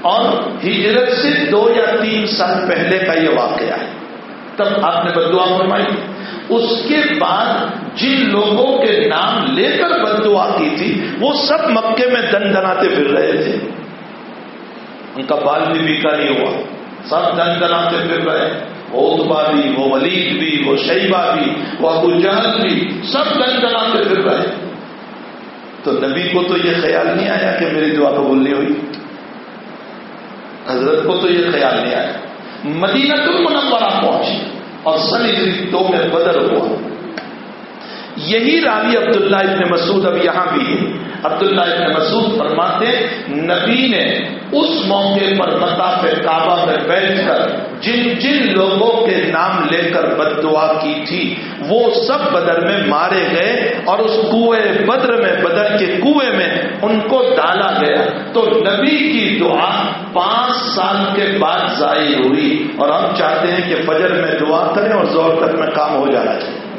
اور ہجرت سے دو یا تین سال پہلے کا یہ واقعہ ہے۔ تب آپ نے بدعا فرمائی۔ اس کے بعد جن لوگوں کے نام لے کر بد دعا کی تھی، وہ سب مکے میں دن دناتے پھر رہے تھے۔ ان کا بال بھی بیکا نہیں ہوا۔ سب دن دناتے پھر رہے۔ وہ اتبا بھی وہ ولید بھی، وہ شیبہ بھی، وہ ابو جہل بھی، سب دن دناتے پھر رہے۔ تو نبی کو تو یہ خیال نہیں آیا کہ میری دعا قبول نہیں ہوئی۔ حضرت کو تو یہ خیال نہیں آیا۔ مدینہ تم منورہ پہنچی اور سن دو میں بدر ہوا۔ یہی راوی عبداللہ ابن مسعود اب یہاں بھی ہے۔ عبداللہ ابن مسعود فرماتے نبی نے اس موقع پر مطاف کعبہ میں بیٹھ کر جن جن لوگوں کے نام لے کر بد دعا کی تھی، وہ سب بدر میں مارے گئے اور اس کنویں بدر میں، بدر کے کنویں میں ان کو ڈالا گیا۔ تو نبی کی دعا پانچ سال کے بعد ظاہر ہوئی اور ہم چاہتے ہیں کہ فجر میں دعا کریں اور زور تک میں کام ہو جانا چاہیے۔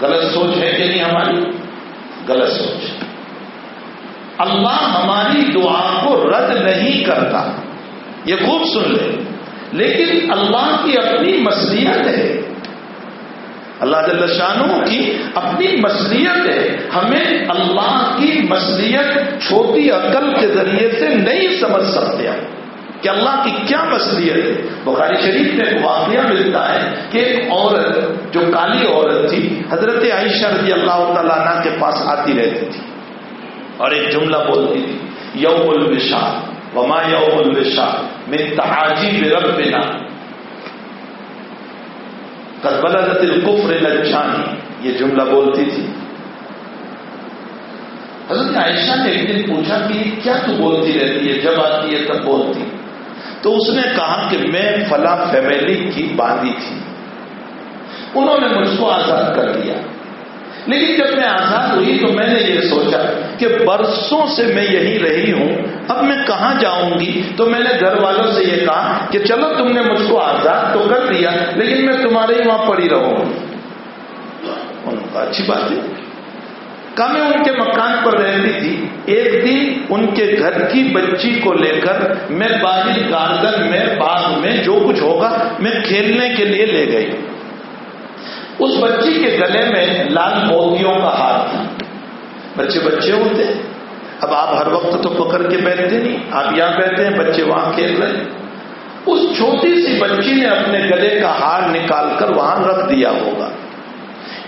غلط سوچ ہے کہ نہیں ہماری؟ غلط سوچ۔ اللہ ہماری دعا کو رد نہیں کرتا۔ یہ خوب سن لے لیکن اللہ کی اپنی مسلیت ہے۔ اللہ جل شانوں کی اپنی مسلیت ہے۔ ہمیں اللہ کی مسلیت چھوٹی عقل کے ذریعے سے نہیں سمجھ سکتے۔ ہیں کہ اللہ کی کیا مسلیت ہے؟ بخاری شریف میں ایک واقعہ ملتا ہے کہ ایک عورت، جو کالی عورت تھی، حضرت عائشہ رضی اللہ تعالیٰ عنہ کے پاس آتی رہتی تھی اور ایک جملہ بولتی تھی، یوم الوشا وما یوم الوشا میں تحاجی رب بنا کربلا القفر لچانی یہ جملہ بولتی تھی۔ حضرت عائشہ نے ایک دن پوچھا کہ کیا تو بولتی رہتی ہے؟ جب آتی ہے تب بولتی۔ تو اس نے کہا کہ میں فلاں فیملی کی باندھی تھی۔ انہوں نے مجھ کو آزاد کر دیا۔ لیکن جب میں آزاد ہوئی تو میں نے یہ سوچا کہ برسوں سے میں یہی رہی ہوں، اب میں کہاں جاؤں گی؟ تو میں نے گھر والوں سے یہ کہا کہ چلو تم نے مجھ کو آزاد تو کر دیا، لیکن میں تمہارے ہی وہاں پڑی رہوں۔ اچھی بات ہے۔ کم ان کے مکان پر رہتی تھی ایک دن ان کے گھر کی بچی کو لے کر میں باہر گارڈن میں، باغ میں جو کچھ ہوگا میں کھیلنے کے لیے لے گئی۔ اس بچی کے گلے میں لال موتیوں کا ہاتھ تھا۔ بچے بچے ہوتے۔ اب آپ ہر وقت تو پکڑ کے بیٹھتے نہیں، آپ یہاں بیٹھتے ہیں، بچے وہاں کھیل رہے اس چھوٹی سی بچی نے اپنے گلے کا ہار نکال کر وہاں رکھ دیا ہوگا۔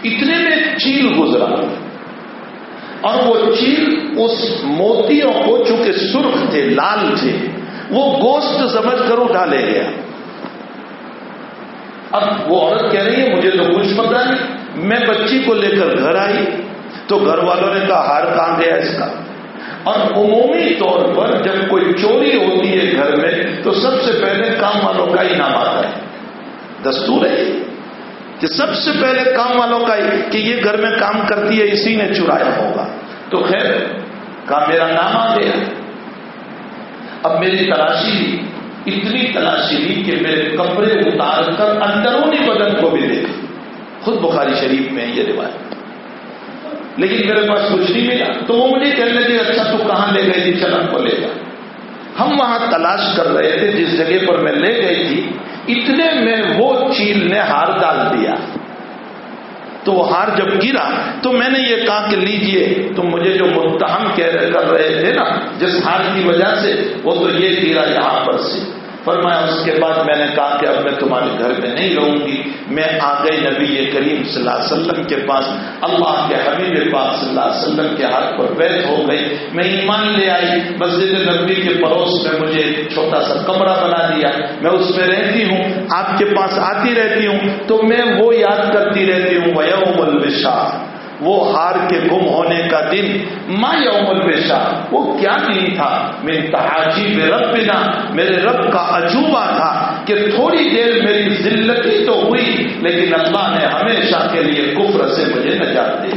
اتنے میں چیل گزرا۔ اور وہ چیل اس موتیوں کو چونکہ سرخ تھے، لال تھے، وہ گوشت سمجھ کر اٹھا لے گیا۔ اب وہ عورت کہہ رہی ہے، مجھے تو کچھ پتا نہیں، میں بچی کو لے کر گھر آئی۔ تو گھر والوں نے کہا ہار کہاں گیا اس کا۔ اور عمومی طور پر جب کوئی چوری ہوتی ہے گھر میں، تو سب سے پہلے کام والوں کا ہی نام آتا ہے۔ دستور ہے۔ کہ سب سے پہلے کام والوں کا کہ یہ گھر میں کام کرتی ہے، اسی نے چرایا ہوگا۔ تو خیر کا میرا نام آ گیا۔ اب میری تلاشی، اتنی تلاشی لی کہ میرے کپڑے اتار کر اندرونی بدن کو بھی دیکھ۔ خود بخاری شریف میں یہ روایت۔ لیکن میرے پاس کچھ نہیں ملا۔ تو وہ مجھے کہنے لگے اچھا تو کہاں لے گئی تھی؟ چلن کو لے گا ہم وہاں تلاش کر رہے تھے، جس جگہ پر میں لے گئی تھی اتنے میں وہ چیل نے ہار ڈال دیا۔ تو وہ ہار جب گرا، تو میں نے یہ کہا کہ لیجیے تم مجھے جو متہم کر رہے تھے نا، جس ہار کی وجہ سے وہ تو یہ گرا یہاں پر سے۔ فرمایا، اس کے بعد میں نے کہا کہ اب میں تمہارے گھر میں نہیں رہوں گی۔ میں آ گئی نبی کریم صلی اللہ علیہ وسلم کے پاس۔ اللہ کے حبیب پاک صلی اللہ علیہ وسلم کے ہاتھ پر بیت ہو گئی میں ایمان لے آئی۔ مسجد نبی کے پڑوس میں مجھے چھوٹا سا کمرہ بنا دیا۔ میں اس میں رہتی ہوں۔ آپ کے پاس آتی رہتی ہوں۔ تو میں وہ یاد کرتی رہتی ہوں۔ وہ البشا وہ ہار کے گم ہونے کا دن ما یوم البشا وہ کیا دن تھا؟ میں تحاجی میں رب بنا میرے رب کا عجوبہ تھا کہ تھوڑی دیر میری ذلتی تو ہوئی، لیکن اللہ نے ہمیشہ کے لیے کفر سے مجھے نجات دی۔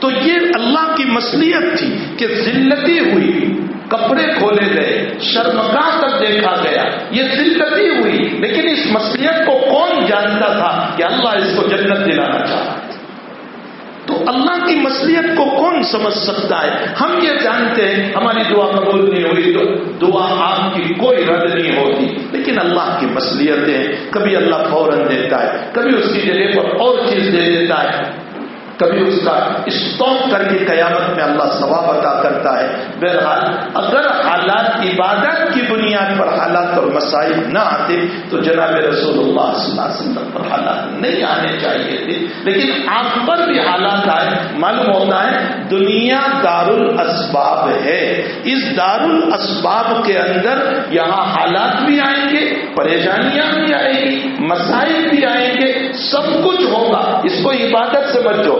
تو یہ اللہ کی مسلیت تھی کہ ذلتی ہوئی، کپڑے کھولے گئے، شرمگاہ تک دیکھا گیا۔ یہ ذلتی ہوئی، لیکن اس مسلیت کو کون جانتا تھا کہ اللہ اس کو جنت دلانا چاہتا اللہ کی مسلیت کو کون سمجھ سکتا ہے؟ ہم یہ جانتے ہیں، ہماری دعا قبول نہیں ہوئی تو دعا آپ کی کوئی رد نہیں ہوتی۔ لیکن اللہ کی مصلیتیں کبھی اللہ فوراً دیتا ہے، کبھی اس کی جگہ پر اور چیز دے دیتا ہے۔ کبھی اس کا اسٹاپ کر کے قیامت میں اللہ ثواب عطا کرتا ہے۔ بہرحال، اگر حالات عبادت کی بنیاد پر حالات اور مسائل نہ آتے، تو جناب رسول اللہ صلی اللہ علیہ وسلم پر حالات نہیں آنے چاہیے تھے۔ لیکن آپ پر بھی حالات آئے، معلوم ہوتا ہے، دنیا دار الاسباب ہے۔ اس دار الاسباب کے اندر یہاں حالات بھی آئیں گے، پریشانیاں بھی آئیں گی، مسائل بھی آئیں گے، سب کچھ ہوگا۔ اس کو عبادت سے بچو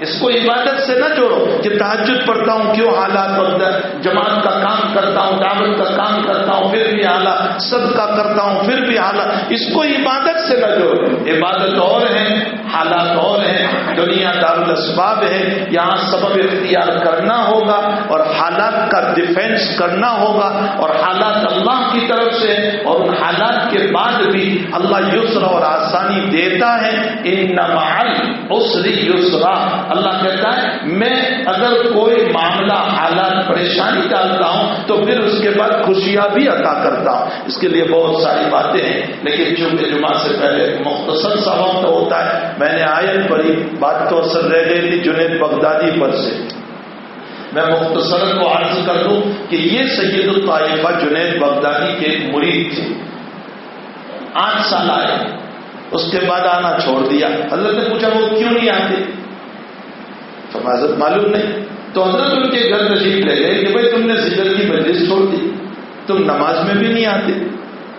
اس کو عبادت سے نہ جوڑو کہ تحجد پڑھتا ہوں، کیوں حالات بنتا جماعت کا کام کرتا ہوں، دعوت کا کام کرتا ہوں، پھر بھی حالات سب کا کرتا ہوں، پھر بھی حالات اس کو عبادت سے نہ جوڑو۔ عبادت اور ہے حالات اور ہیں، دنیا دار الاسباب ہے۔ یہاں سبب اختیار کرنا ہوگا اور حالات کا ڈیفینس کرنا ہوگا اور حالات اللہ کی طرف سے اور ان حالات کے بعد بھی اللہ یسر اور آسانی دیتا ہے۔ ان نمال اسری یسرا۔ اللہ کہتا ہے، میں اگر کوئی معاملہ حالات پریشانی ڈالتا ہوں، تو پھر اس کے بعد خوشیاں بھی عطا کرتا ہوں۔ اس کے لیے بہت ساری باتیں ہیں، لیکن چونکہ جمعہ سے پہلے مختصر سا وقت ہوتا ہے، میں نے آیت پڑھی، بات تو اثر رہ گئی تھی جنید بغدادی پر سے۔ میں مختصر کو عرض کر دوں کہ یہ سید الطائفہ جنید بغدادی کے مرید تھے۔ آٹھ سال آئے، اس کے بعد آنا چھوڑ دیا۔ حضرت نے پوچھا، وہ کیوں نہیں آتے؟ حضرت معلوم نہیں۔ تو حضرت ان کے گھر نصیب لے گئے کہ بھائی تم نے ذکر کی مجلس چھوڑ دی۔ تم نماز میں بھی نہیں آتے۔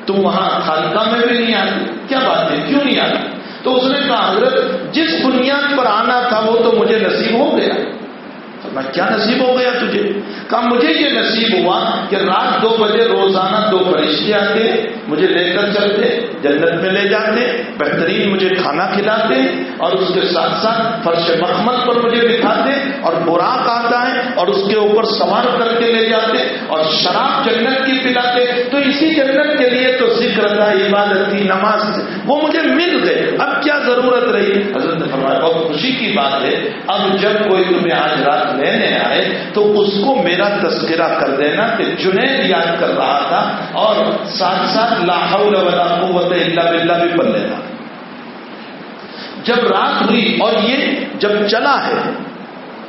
تم وہاں خالقہ میں بھی نہیں آتے۔ کیا بات ہے؟ کیوں نہیں آتے؟ تو اس نے کہا، حضرت، جس بنیاد پر آنا تھا وہ تو مجھے نصیب ہو گیا۔ میں، کیا نصیب ہو گیا تجھے؟ کہا، مجھے یہ نصیب ہوا کہ رات دو بجے روزانہ دو فرشتے آتے مجھے لے کر چلتے، جنت میں لے جاتے، بہترین مجھے کھانا کھلاتے، اور اس کے ساتھ ساتھ فرش مخمل پر مجھے بٹھاتے، اور براق آتا ہے اور اس کے اوپر سوار کر کے لے جاتے، اور شراب جنت کی پلاتے۔ تو اسی جنت کے لیے تو ذکر تھا عبادت تھی نماز تھی وہ مجھے مل گئے۔ اب کیا ضرورت رہی؟ حضرت فرمایا، بہت خوشی کی بات ہے۔ اب جب کوئی تمہیں آج رات لینے آئے، تو اس کو میرا تذکرہ کر دینا کہ جنید یاد کر رہا تھا، اور ساتھ ساتھ لاہور ولا قوت الا باللہ بھی پڑھ لینا۔ جب رات ہوئی اور یہ جب چلا ہے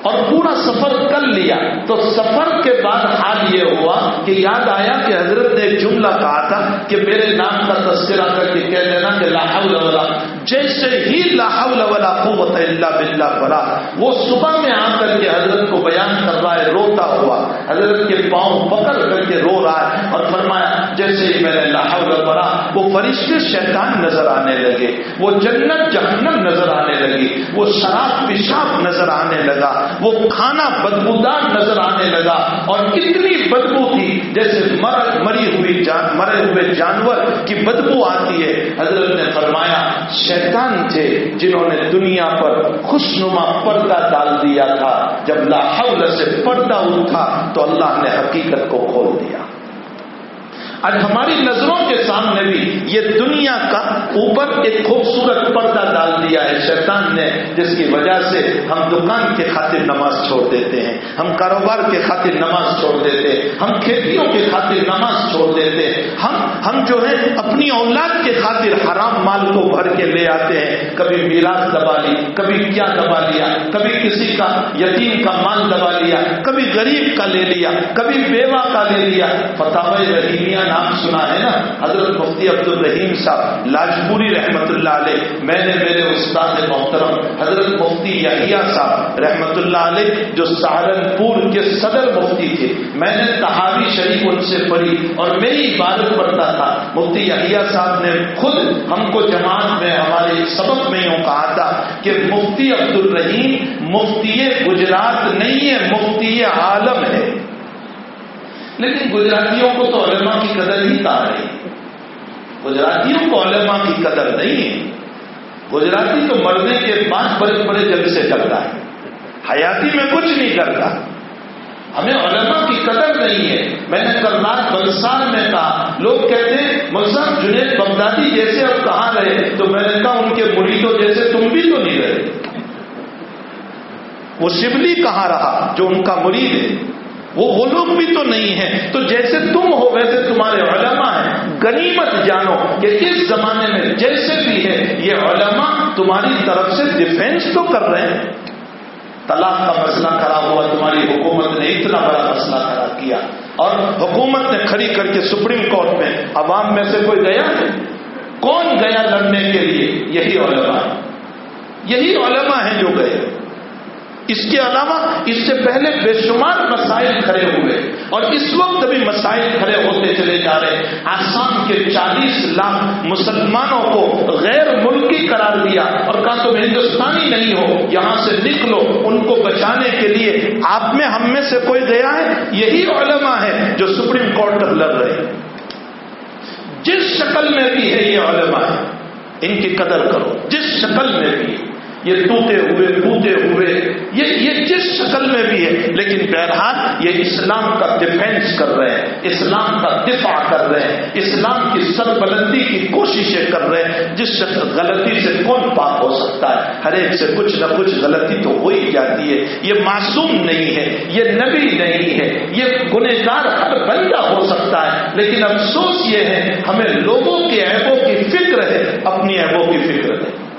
اور پورا سفر کر لیا، تو سفر کے بعد حال یہ ہوا کہ یاد آیا کہ حضرت نے ایک جملہ کہا تھا کہ میرے نام کا تذکرہ کر کے کہہ دینا کہ لاہور ولا جیسے ہی لاہور ولا قوت اللہ بلّہ پڑا وہ صبح میں آ کر کے حضرت کو بیان کر رہا ہے، روتا ہوا۔ حضرت کے پاؤں پکڑ کر کے رو رہا ہے اور فرمایا، جیسے ہی میں نے لاہور پڑا وہ فرشتے شیطان نظر آنے لگے، وہ جنت جہنم نظر آنے لگی وہ شراب پیشاب نظر آنے لگا، وہ کھانا بدبودار نظر آنے لگا اور اتنی بدبو تھی جیسے مر، مری ہوئی جان، مرے ہوئے جانور کی بدبو آتی ہے۔ حضرت نے فرمایا، شیطان تھے جنہوں نے دنیا پر خوشنما پردہ ڈال دیا تھا۔ جب لاہور سے پردہ اٹھا تو اللہ نے حقیقت کو کھول دیا۔ آج ہماری نظروں کے سامنے بھی یہ دنیا کا اوپر ایک خوبصورت پردہ ڈال دیا ہے شیطان نے، جس کی وجہ سے ہم دکان کے خاطر نماز چھوڑ دیتے ہیں، ہم کاروبار کے خاطر نماز چھوڑ دیتے ہیں، ہم کھیتیوں کے خاطر نماز چھوڑ دیتے ہیں، ہم ہم جو ہے اپنی اولاد کے خاطر حرام مال کو بھر کے لے آتے ہیں۔ کبھی میراث دبا لی، کبھی کیا دبا لیا، کبھی کسی کا یتیم کا مال دبا لیا، کبھی غریب کا لے لیا، کبھی بیوہ کا لے لیا۔ فتح رحیمیہ نام سنا ہے نا، حضرت مفتی عبد الرحیم صاحب، لاجپوری رحمت اللہ علیہ، میں نے میرے استاد محترم حضرت مفتی یحییٰ صاحب رحمت اللہ علیہ، جو سہارنپور کے صدر مفتی تھے، میں نے تحاوی شریف ان سے پڑھی اور میری عبادت پڑھتا تھا۔ مفتی یحییٰ صاحب نے خود ہم کو جماعت میں، ہمارے سبق میں یوں کہا تھا کہ مفتی عبد الرحیم مفتی گجرات نہیں ہے مفتی عالم ہے۔ لیکن گجراتیوں کو تو علماء کی قدر ہی کہا رہی گجراتیوں کو علماء کی قدر نہیں ہے۔ گجراتی تو مرنے کے بعد بڑے بڑے جگ سے چلتا ہے۔ حیاتی میں کچھ نہیں کرتا۔ ہمیں علماء کی قدر نہیں ہے۔ میں نے کرناٹ بلسان میں کہا، لوگ کہتے ہیں ملسان جنید بغدادی جیسے اب کہاں رہے؟ تو میں نے کہا، ان کے مریدوں جیسے تم بھی تو نہیں رہے۔ وہ شبلی کہاں رہا؟ جو ان کا مرید ہے۔ وہ وہ لوگ بھی تو نہیں ہیں تو جیسے تم ہو، ویسے تمہارے علماء ہیں۔ غنیمت جانو کہ اس زمانے میں جیسے بھی ہے، یہ علماء تمہاری طرف سے ڈیفینس تو کر رہے ہیں۔ طلاق کا مسئلہ خراب ہوا، تمہاری حکومت نے اتنا بڑا مسئلہ کھڑا کیا۔ اور حکومت نے کھڑی کر کے سپریم کورٹ میں، عوام میں سے کوئی گیا کون گیا لڑنے کے لیے؟ یہی علماء۔ یہی علماء ہیں جو گئے۔ اس کے علاوہ اس سے پہلے بے شمار مسائل کھڑے ہوئے۔ اور اس وقت بھی مسائل کھڑے ہوتے چلے جا رہے آسام کے چالیس لاکھ مسلمانوں کو غیر ملکی قرار دیا۔ اور کہا تم ہندوستانی نہیں ہو، یہاں سے نکلو، ان کو بچانے کے لیے۔ آپ میں، ہم میں سے کوئی گیا ہے؟ یہی علماء ہے جو سپریم کورٹ تک لڑ رہے جس شکل میں بھی ہے، یہ علماء ہے ان کی قدر کرو۔ جس شکل میں بھی ہے۔ یہ ٹوٹے ہوئے ٹوٹے ہوئے، یہ یہ جس شکل میں بھی ہے، لیکن بہرحال یہ اسلام کا ڈیفینس کر رہے ہیں، اسلام کا دفاع کر رہے ہیں، اسلام کی سربلندی کی کوششیں کر رہے ہیں، جس شکل غلطی سے کون پاک ہو سکتا ہے؟ ہر ایک سے کچھ نہ کچھ غلطی تو ہو ہی جاتی ہے۔ یہ معصوم نہیں ہے، یہ نبی نہیں ہے، یہ گنہگار ہر بندہ ہو سکتا ہے۔ لیکن افسوس یہ ہے، ہمیں لوگوں کے عیبوں کی فکر ہے، اپنی عیبوں کی فکر ہے۔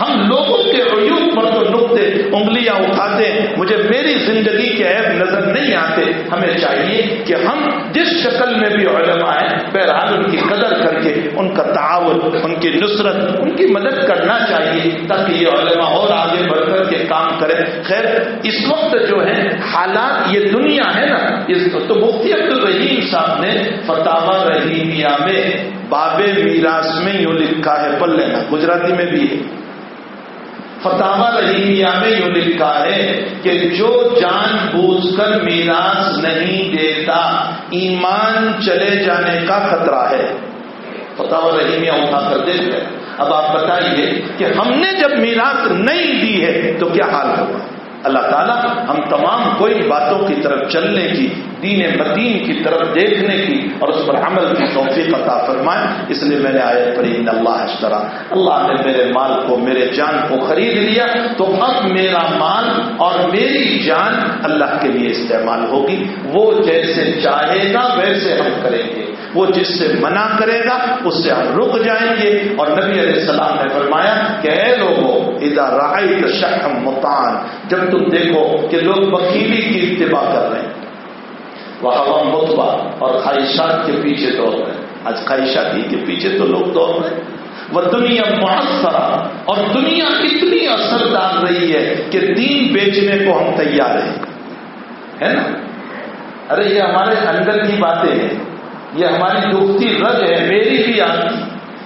ہم لوگوں کے عیوب پر تو نقطے انگلیاں اٹھاتے، مجھے میری زندگی کے عیب نظر نہیں آتے۔ ہمیں چاہیے کہ ہم جس شکل میں بھی علماء ہیں، بہرحال ان کی قدر کر کے، ان کا تعاون، ان کی نصرت، ان کی مدد کرنا چاہیے تاکہ یہ علماء اور آگے بڑھ کر کے کام کرے خیر، اس وقت جو ہے حالات یہ دنیا ہے نا، اس تو مفتی عبد الرحیم صاحب نے فتح رحیمیہ میں باب میراث میں یوں لکھا ہے پل لینا۔ گجراتی میں بھی ہے۔ فتح رحیمیہ میں یوں لکھا ہے کہ جو جان بوجھ کر میراث نہیں دیتا، ایمان چلے جانے کا خطرہ ہے۔ فتح رحیمیہ اٹھا کر دیکھ اب آپ بتائیے کہ ہم نے جب میراث نہیں دی ہے تو کیا حال ہوگا؟ اللہ تعالیٰ ہم تمام کوئی باتوں کی طرف چلنے کی، دین مدین کی طرف دیکھنے کی اور اس پر عمل کی توفیق عطا فرمائے۔ اس لیے میں نے آئے پڑھی اللہ اشترا۔ اللہ نے میرے مال کو، میرے جان کو خرید لیا تو اب میرا مال اور میری جان اللہ کے لیے استعمال ہوگی۔ وہ جیسے چاہے گا، ویسے ہم کریں گے۔ وہ جس سے منع کرے گا، اس سے ہم رک جائیں گے۔ اور نبی علیہ السلام نے فرمایا کہ اے لوگوں ادھر رائے شکم متان جب تم دیکھو کہ لوگ بکیلی کی اتباع کر رہے ہیں۔ وہ ہوا متبا اور خواہشات کے پیچھے دوڑ رہے ہیں۔ آج خواہشات ہی کے پیچھے تو لوگ دوڑ رہے ہیں۔ وہ دنیا بہت اور دنیا اتنی اثر ڈال رہی ہے کہ دین بیچنے کو ہم تیار ہیں۔ ہے نا؟ ارے یہ ہمارے اندر کی باتیں ہیں۔ یہ ہماری دکھتی رگ ہے، میری بھی آپ کی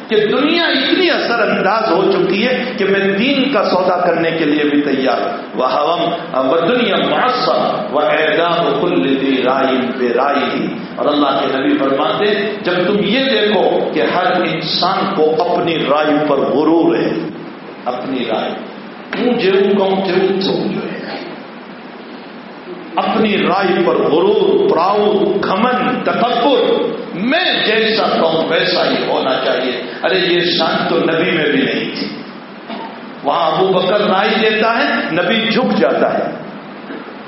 کہ دنیا اتنی اثر انداز ہو چکی ہے کہ میں دین کا سودا کرنے کے لیے بھی تیار وہ ہم دنیا معصب وہ اعدام کل رائی بے رائی اور اللہ کے نبی فرماتے جب تم یہ دیکھو کہ ہر انسان کو اپنی رائے پر غرور ہے، اپنی رائے۔ مجھے جو ہے اپنی رائے پر غرور پراؤ گھمن، تکبر، میں جیسا کہوں ویسا ہی ہونا چاہیے۔ ارے، یہ شان تو نبی میں بھی نہیں تھی۔ وہاں ابو بکر رائے دیتا ہے، نبی جھک جاتا ہے۔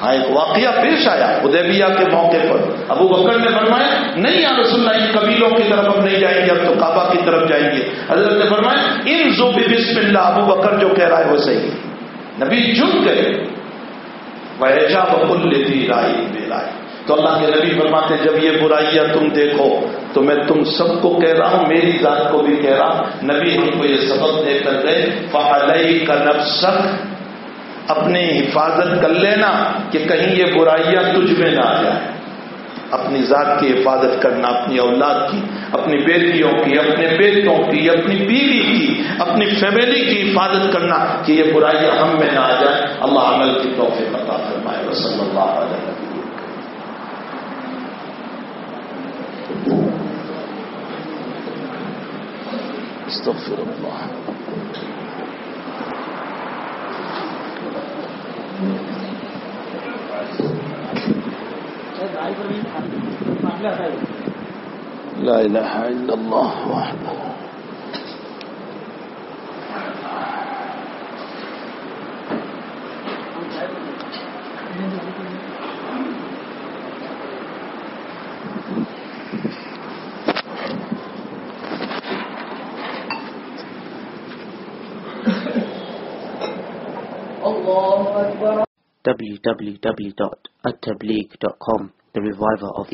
ہاں ایک واقعہ پیش آیا ادیبیہ کے موقع پر۔ ابو بکر نے فرمایا، نہیں یا رسول اللہ، ان قبیلوں کی طرف اب نہیں جائیں گے اب تو کعبہ کی طرف جائیں گے۔ حضرت نے فرمایا ان زو بسم اللہ، ابو بکر جو کہہ رہا ہے وہ صحیح نبی جھک گئے۔ وہ بکل لیتی رائے بے تو اللہ کے نبی فرماتے جب یہ برائیاں تم دیکھو، تو میں تم سب کو کہہ رہا ہوں، میری ذات کو بھی کہہ رہا ہوں۔ نبی ہم کو یہ سبق دے کر گئے فعلئی کا نفسک اپنی حفاظت کر لینا کہ کہیں یہ برائیاں تجھ میں نہ آ جائیں۔ اپنی ذات کی حفاظت کرنا، اپنی اولاد کی، اپنی بیٹیوں کی، اپنے بیٹوں کی، اپنی بیوی کی، اپنی فیملی کی حفاظت کرنا کہ یہ برائیاں ہم میں نہ آ جائیں۔ اللہ عمل کی توفیق عطا استغفر الله. لا إله إلا الله وحده. www.attableek.com The Reviver of